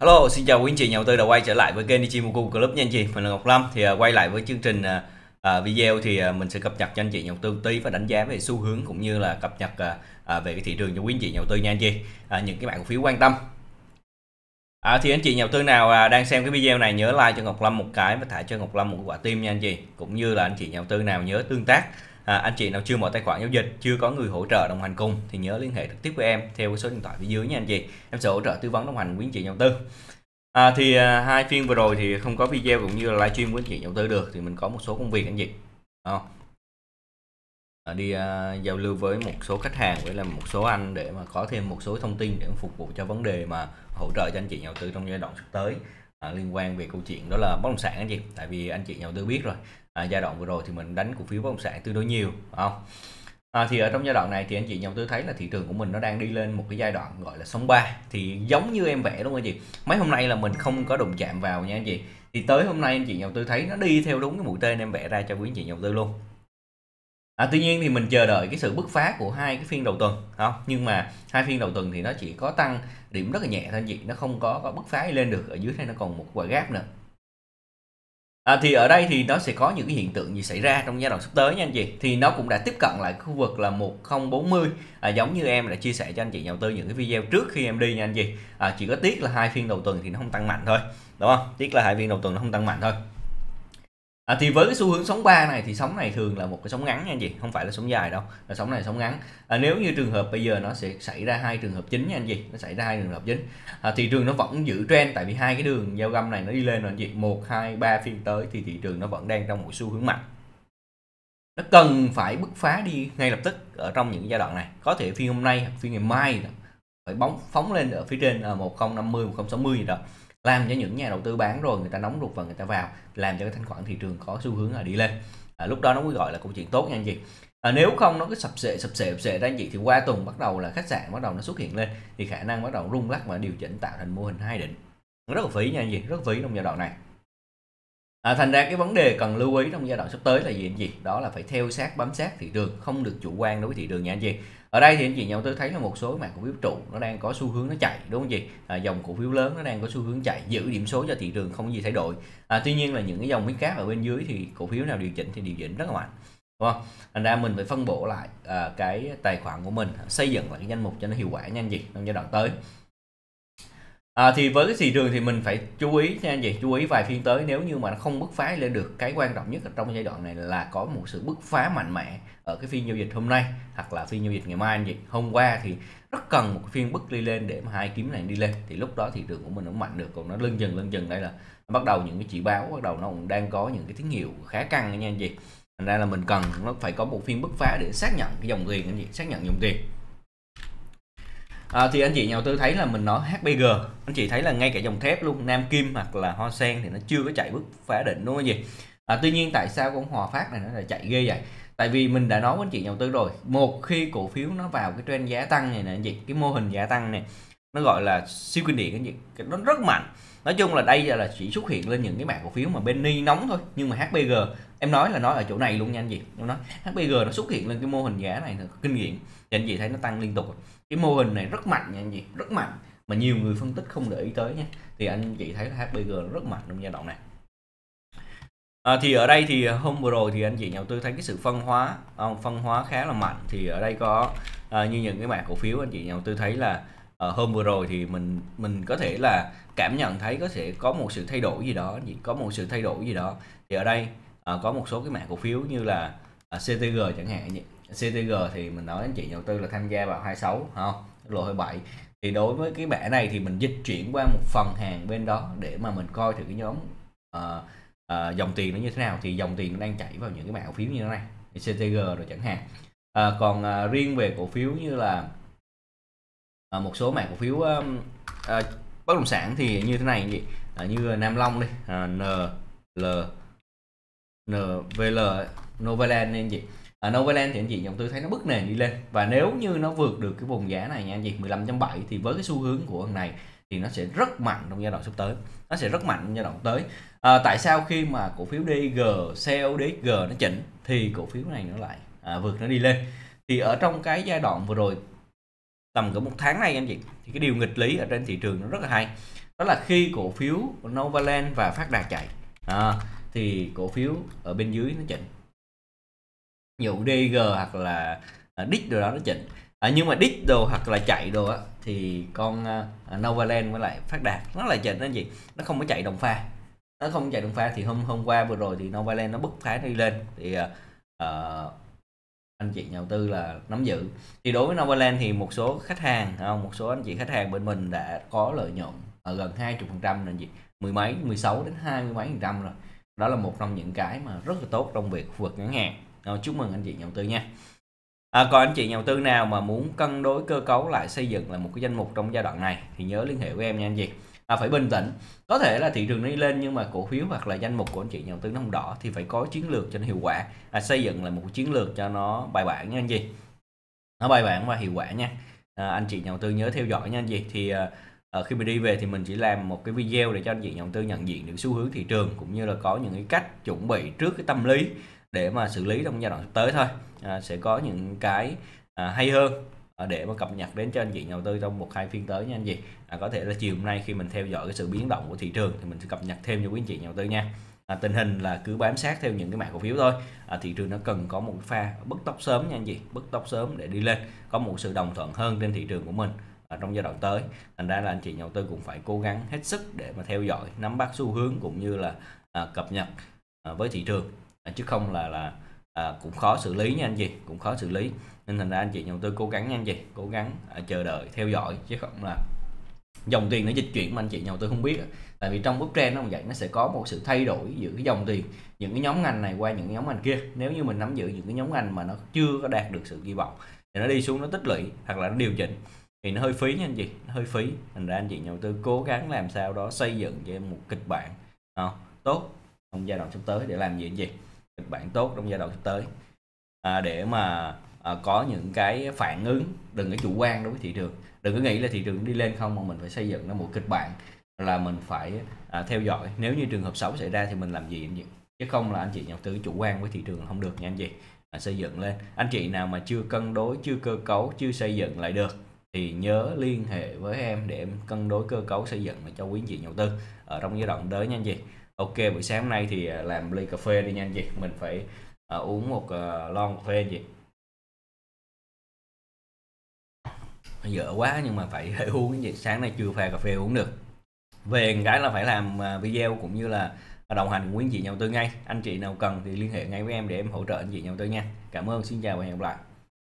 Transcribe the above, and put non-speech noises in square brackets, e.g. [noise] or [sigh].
Hello, xin chào quý anh chị nhà đầu tư đã quay trở lại với kênh Ichimoku Club nha anh chị. Mình là Ngọc Lâm thì à, quay lại với chương trình uh, video thì mình sẽ cập nhật cho anh chị nhà đầu tư tí và đánh giá về xu hướng cũng như là cập nhật uh, về cái thị trường cho quý anh chị nhà đầu tư nha anh chị. Uh, những cái bạn cổ phiếu quan tâm. À, thì anh chị nhà đầu tư nào đang xem cái video này nhớ like cho Ngọc Lâm một cái và thả cho Ngọc Lâm một quả tim nha anh chị. Cũng như là anh chị nhà đầu tư nào nhớ tương tác à, anh chị nào chưa mở tài khoản giao dịch chưa có người hỗ trợ đồng hành cùng thì nhớ liên hệ trực tiếp với em theo số điện thoại phía dưới nha anh chị. Em sẽ hỗ trợ tư vấn đồng hành quý anh chị đầu tư. À, thì à, hai phiên vừa rồi thì không có video cũng như là livestream với anh chị đầu tư được thì mình có một số công việc anh chị? À, đi à, giao lưu với một số khách hàng với là một số anh để mà có thêm một số thông tin để phục vụ cho vấn đề mà hỗ trợ cho anh chị đầu tư trong giai đoạn sắp tới. À, liên quan về câu chuyện đó là bất động sản anh chị tại vì anh chị đầu tư biết rồi à, giai đoạn vừa rồi thì mình đánh cổ phiếu bất động sản tương đối nhiều không? À, thì ở trong giai đoạn này thì anh chị nhà tư thấy là thị trường của mình nó đang đi lên một cái giai đoạn gọi là sóng ba thì giống như em vẽ đúng không anh chị. Mấy hôm nay là mình không có đụng chạm vào nha anh chị. Thì tới hôm nay anh chị nhà tư thấy nó đi theo đúng cái mũi tên em vẽ ra cho quý anh chị nhà tư luôn. À, tuy nhiên thì mình chờ đợi cái sự bứt phá của hai cái phiên đầu tuần không? Nhưng mà hai phiên đầu tuần thì nó chỉ có tăng điểm rất là nhẹ thôi anh chị. Nó không có, có bứt phá lên được ở dưới đây nó còn một quả gáp nữa. À, thì ở đây thì nó sẽ có những cái hiện tượng gì xảy ra trong giai đoạn sắp tới nha anh chị? Thì nó cũng đã tiếp cận lại khu vực là 1040 à, giống như em đã chia sẻ cho anh chị nhà đầu tư những cái video trước khi em đi nha anh chị. À, chỉ có tiếc là hai phiên đầu tuần thì nó không tăng mạnh thôi đúng không? Tiếc là hai phiên đầu tuần nó không tăng mạnh thôi. À, thì với cái xu hướng sóng 3 này thì sóng này thường là một cái sóng ngắn nha anh chị không phải là sóng dài đâu. Là sóng này sóng ngắn. À, nếu như trường hợp bây giờ nó sẽ xảy ra hai trường hợp chính nha anh chị nó xảy ra hai trường hợp chính. À, thị trường nó vẫn giữ trend tại vì hai cái đường giao găm này nó đi lên rồi anh chị. Một hai ba phiên tới thì thị trường nó vẫn đang trong một xu hướng mạnh. Nó cần phải bứt phá đi ngay lập tức ở trong những giai đoạn này. Có thể phiên hôm nay phiên ngày mai phải bóng phóng lên ở phía trên à, 1050 1060 gì đó làm cho những nhà đầu tư bán rồi người ta nóng ruột và người ta vào làm cho cái thanh khoản thị trường có xu hướng là đi lên. À, lúc đó nó mới gọi là câu chuyện tốt nha anh chị. À, nếu không nó cứ sập sệ sập sệ sập sệ ra anh chị thì qua tuần bắt đầu là khách sạn bắt đầu nó xuất hiện lên thì khả năng bắt đầu rung lắc và điều chỉnh tạo thành mô hình hai đỉnh. Rất là phí nha anh chị rất phí trong giai đoạn này. À, thành ra cái vấn đề cần lưu ý trong giai đoạn sắp tới là gì anh chị? Đó là phải theo sát bám sát thị trường, không được chủ quan đối với thị trường nha anh chị. Ở đây thì anh chị nhà đầu tư thấy là một số mảng cổ phiếu trụ nó đang có xu hướng nó chạy đúng không chị? À, dòng cổ phiếu lớn nó đang có xu hướng chạy giữ điểm số cho thị trường không gì thay đổi. À, tuy nhiên là những cái dòng miếng cáp ở bên dưới thì cổ phiếu nào điều chỉnh thì điều chỉnh rất là mạnh. Đúng không? Thành ra mình phải phân bổ lại à, cái tài khoản của mình, xây dựng lại cái danh mục cho nó hiệu quả nha anh chị trong giai đoạn tới à, thì với cái thị trường thì mình phải chú ý nha anh chị chú ý vài phiên tới. Nếu như mà nó không bứt phá lên được cái quan trọng nhất trong giai đoạn này là có một sự bứt phá mạnh mẽ ở cái phiên giao dịch hôm nay hoặc là phiên giao dịch ngày mai anh chị. Hôm qua thì rất cần một phiên bứt đi lên để mà hai kiếm này đi lên. Thì lúc đó thị trường của mình nó mạnh được còn nó lưng dần lưng dần đây là bắt đầu những cái chỉ báo bắt đầu nó cũng đang có những cái tín hiệu khá căng nha anh chị. Thành ra là mình cần nó phải có một phiên bứt phá để xác nhận cái dòng tiền anh chị xác nhận dòng tiền à, thì anh chị nhà đầu tư thấy là mình nói HBG anh chị thấy là ngay cả dòng thép luôn Nam Kim hoặc là Hoa Sen thì nó chưa có chạy bước phá định đúng không gì à, tuy nhiên tại sao con Hòa Phát này nó lại chạy ghê vậy? Tại vì mình đã nói với anh chị nhà đầu tư rồi một khi cổ phiếu nó vào cái trend giá tăng này nè anh chị cái mô hình giá tăng này nó gọi là siêu kinh điển anh chị nó rất mạnh. Nói chung là đây là chỉ xuất hiện lên những cái mảng cổ phiếu mà Benny nóng thôi nhưng mà HBG em nói là nói ở chỗ này luôn nha anh chị em nói HBG nó xuất hiện lên cái mô hình giá này là kinh nghiệm thì anh chị thấy nó tăng liên tục cái mô hình này rất mạnh nha anh chị rất mạnh. Mà nhiều người phân tích không để ý tới nha. Thì anh chị thấy là HBG rất mạnh trong giai đoạn này. À, thì ở đây thì à, hôm vừa rồi thì anh chị nhà đầu tư thấy cái sự phân hóa uh, phân hóa khá là mạnh. Thì ở đây có uh, như những cái mã cổ phiếu anh chị nhà đầu tư thấy là uh, hôm vừa rồi thì mình mình có thể là cảm nhận thấy có thể có một sự thay đổi gì đó anh chị có một sự thay đổi gì đó. Thì ở đây uh, có một số cái mã cổ phiếu như là uh, CTG chẳng hạn như CTG thì mình nói anh chị đầu tư là tham gia vào 26 không? Lộ 27 thì đối với cái bẻ này thì mình dịch chuyển qua một phần hàng bên đó để mà mình coi thử cái nhóm uh, uh, dòng tiền nó như thế nào. Thì dòng tiền nó đang chảy vào những cái mã cổ phiếu như thế này CTG rồi chẳng hạn. Uh, còn uh, riêng về cổ phiếu như là uh, một số mã cổ phiếu uh, uh, bất động sản thì như thế này gì uh, như Nam Long đi uh, N L NVL Novaland anh chị ở Novaland thì anh chị dòng tư thấy nó bứt nền đi lên. Và nếu như nó vượt được cái vùng giá này nha anh chị 15.7 thì với cái xu hướng của lần này thì nó sẽ rất mạnh trong giai đoạn sắp tới. Nó sẽ rất mạnh trong giai đoạn tới. À, tại sao khi mà cổ phiếu DG CODXG nó chỉnh thì cổ phiếu này nó lại à, vượt nó đi lên? Thì ở trong cái giai đoạn vừa rồi tầm cỡ một tháng nay anh chị thì cái điều nghịch lý ở trên thị trường nó rất là hay. Đó là khi cổ phiếu Novaland và phát đạt chạy à, thì cổ phiếu ở bên dưới nó chỉnh dụ DG hoặc là à, đích đồ đó nó chỉnh à, nhưng mà đích đồ hoặc là chạy đồ á thì con uh, Novaland với lại phát đạt nó là chỉnh anh gì nó không có chạy đồng pha. Nó không chạy đồng pha thì hôm hôm qua vừa rồi thì Novaland nó bứt phá đi lên. Thì uh, anh chị nhà đầu tư là nắm giữ. Thì đối với Novaland thì một số khách hàng không? Một số anh chị khách hàng bên mình đã có lợi nhuận ở gần 20 phần trăm là gì mười mấy 16 đến 20 mấy phần trăm rồi. Đó là một trong những cái mà rất là tốt trong việc vượt ngắn hạn chúc mừng anh chị nhà đầu tư nha. À, còn anh chị nhà đầu tư nào mà muốn cân đối cơ cấu lại xây dựng là một cái danh mục trong giai đoạn này thì nhớ liên hệ với em nha anh chị. À, phải bình tĩnh. Có thể là thị trường đi lên nhưng mà cổ phiếu hoặc là danh mục của anh chị nhà đầu tư nó không đỏ thì phải có chiến lược cho nó hiệu quả. À, xây dựng là một chiến lược cho nó bài bản nha anh chị. Nó bài bản và hiệu quả nha. À, anh chị nhà đầu tư nhớ theo dõi nha anh chị. Thì à, à, khi mình đi về thì mình chỉ làm một cái video để cho anh chị nhà đầu tư nhận diện được xu hướng thị trường cũng như là có những cái cách chuẩn bị trước cái tâm lý để mà xử lý trong giai đoạn tới thôi. À, sẽ có những cái à, hay hơn à, để mà cập nhật đến cho anh chị nhà đầu tư trong một hai phiên tới nha anh chị. À, có thể là chiều hôm nay khi mình theo dõi cái sự biến động của thị trường thì mình sẽ cập nhật thêm cho quý anh chị nhà đầu tư nha. À, tình hình là cứ bám sát theo những cái mã cổ phiếu thôi. À, thị trường nó cần có một pha bứt tốc sớm nha anh chị bứt tốc sớm để đi lên có một sự đồng thuận hơn trên thị trường của mình à, trong giai đoạn tới. Thành ra là anh chị nhà đầu tư cũng phải cố gắng hết sức để mà theo dõi nắm bắt xu hướng cũng như là à, cập nhật à, với thị trường. À, chứ không là là à, cũng khó xử lý nha anh chị cũng khó xử lý. Nên thành ra anh chị nhà đầu tư cố gắng nha anh chị cố gắng à, chờ đợi theo dõi chứ không là dòng tiền nó dịch chuyển mà anh chị nhà đầu tư không biết tại vì trong bức trend nó vậy nó sẽ có một sự thay đổi giữa cái dòng tiền những cái nhóm ngành này qua những cái nhóm ngành kia. Nếu như mình nắm giữ những cái nhóm ngành mà nó chưa có đạt được sự kỳ vọng thì nó đi xuống nó tích lũy hoặc là nó điều chỉnh thì nó hơi phí nha anh chị nó hơi phí. Thành ra anh chị nhà đầu tư cố gắng làm sao đó xây dựng cho em một kịch bản à, tốt trong giai đoạn sắp tới để làm gì anh chị? Kịch bản tốt trong giai đoạn sắp tới. À, để mà à, có những cái phản ứng đừng có chủ quan đối với thị trường. Đừng có nghĩ là thị trường đi lên không mà mình phải xây dựng ra một kịch bản là mình phải à, theo dõi. Nếu như trường hợp xấu xảy ra thì mình làm gì anh chị? Chứ không là anh chị nhà đầu tư chủ quan với thị trường không được nha anh chị. À, xây dựng lên. Anh chị nào mà chưa cân đối chưa cơ cấu chưa xây dựng lại được thì nhớ liên hệ với em để em cân đối cơ cấu xây dựng cho quý anh chị nhà đầu tư ở trong giai đoạn tới nha anh chị ok buổi sáng hôm nay thì à, làm ly cà phê đi nha anh chị. Mình phải uh, uống một uh, lon cà phê anh chị. Dở quá nhưng mà phải, phải [laughs] uống cái gì? Sáng nay chưa pha cà phê uống được. Về cái là phải làm video cũng như là đồng hành với quý anh chị nhà đầu tư ngay. Anh chị nào cần thì liên hệ ngay với em để em hỗ trợ anh chị nhà đầu tư nha. Cảm ơn xin chào và hẹn gặp lại.